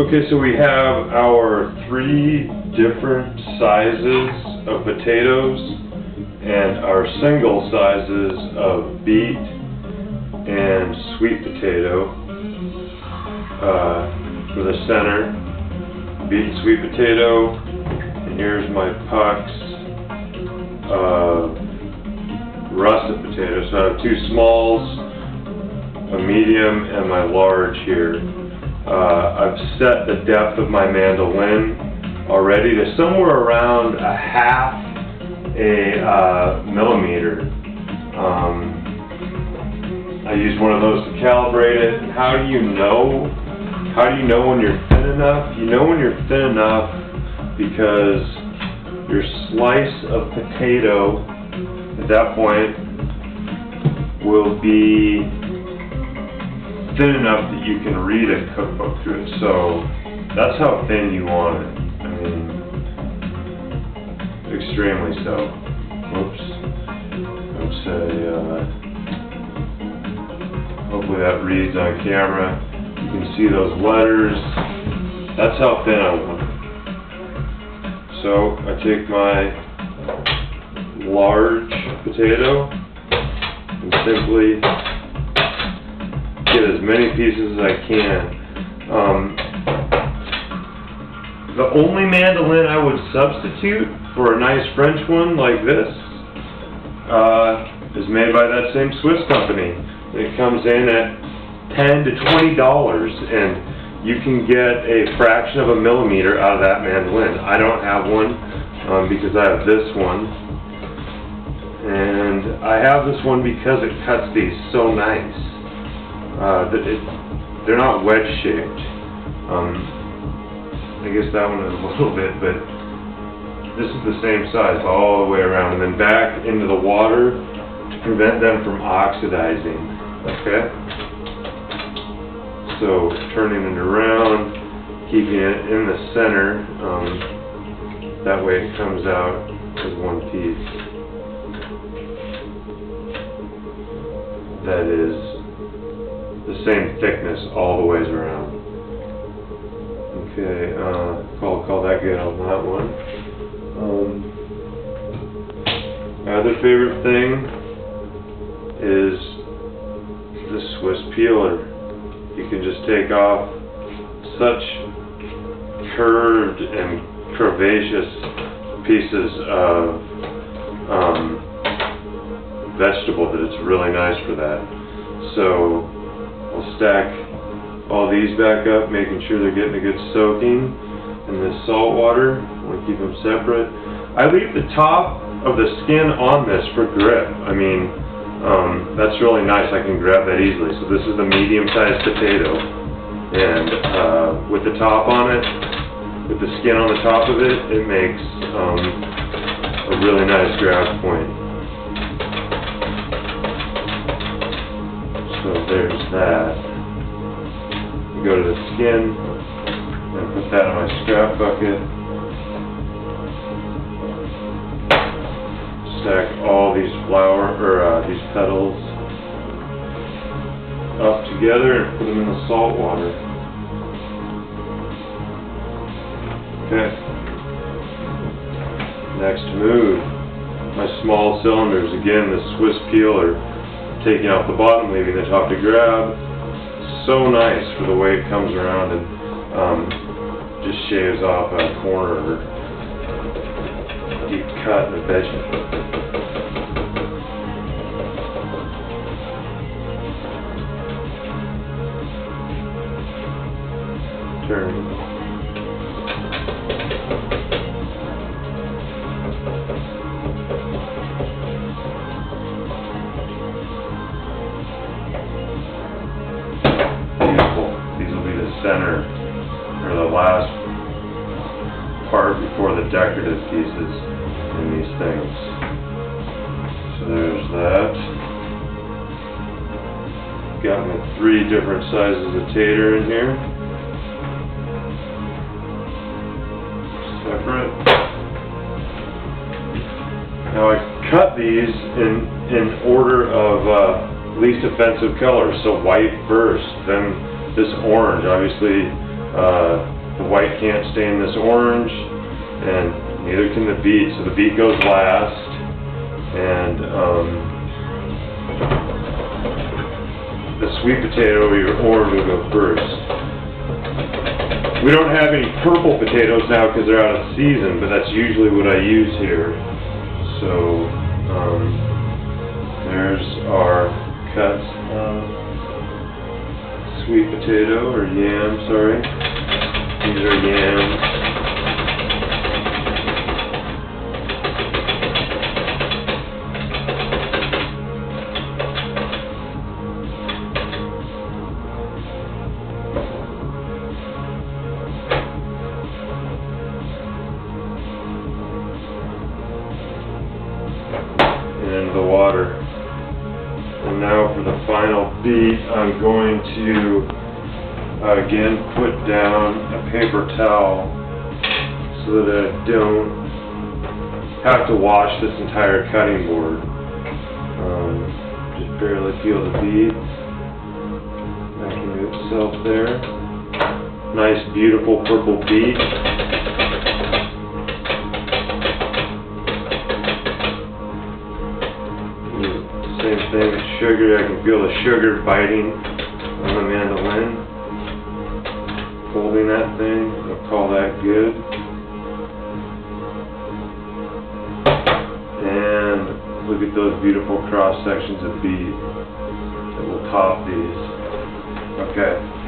Okay, so we have our three different sizes of potatoes and our single sizes of beet and sweet potato uh, for the center. Beet and sweet potato, and here's my pucks. Uh, russet potato. So I have two smalls, a medium, and my large here. Uh, I've set the depth of my mandolin already to somewhere around a half a uh, millimeter. Um, I use one of those to calibrate it. How do you know? How do you know when you're thin enough? You know when you're thin enough because your slice of potato at that point will be thin enough that you can read a cookbook through it. So that's how thin you want it. I mean, extremely so. Oops. I would say, uh, hopefully that reads on camera. You can see those letters. That's how thin I want it. So I take my large potato and simply get as many pieces as I can. Um, the only mandolin I would substitute for a nice French one like this uh, is made by that same Swiss company. It comes in at ten to twenty dollars, and you can get a fraction of a millimeter out of that mandolin. I don't have one um, because I have this one, and I have this one because it cuts these so nice uh, they're not wedge shaped. Um, I guess that one is a little bit, but this is the same size all the way around, and then back into the water to prevent them from oxidizing. Okay. So turning it around, keeping it in the center. Um, that way it comes out as one piece. That is the same thickness all the ways around. Okay, uh, call, call that good on that one. Um, my other favorite thing is the Swiss peeler. You can just take off such curved and curvaceous pieces of um, vegetable that it's really nice for that. So I'll stack all these back up, making sure they're getting a good soaking in this salt water. To keep them separate. I leave the top of the skin on this for grip. I mean, um, that's really nice. I can grab that easily. So this is the medium-sized potato. And uh, with the top on it, with the skin on the top of it, it makes um, a really nice grab point. So there's that. Go to the skin and put that in my scrap bucket. Stack all these flower or uh, these petals up together and put them in the salt water. Okay. Next move. My small cylinders, again, the Swiss peeler taking off the bottom, leaving the top to grab. So nice for the way it comes around and um, just shaves off a corner or deep cut in the veggie. Turn. Center, or the last part before the decorative pieces in these things. So there's that. Got my three different sizes of tater in here. Separate. Now I cut these in, in order of uh, least offensive colors. So white first, then this orange, obviously Uh, the white can't stain this orange, and neither can the beet, so the beet goes last. And, um, the sweet potato or your orange will go first. We don't have any purple potatoes now because they're out of season, but that's usually what I use here. So, um, there's our cuts of sweet potato or yam, sorry. These are yams. Beat, I'm going to, uh, again, put down a paper towel so that I don't have to wash this entire cutting board. Um, just barely feel the bead back into itself there. Nice, beautiful purple bead. With sugar, I can feel the sugar biting on the mandolin. Holding that thing, I'll call that good. And look at those beautiful cross sections of bead that will top these. Okay.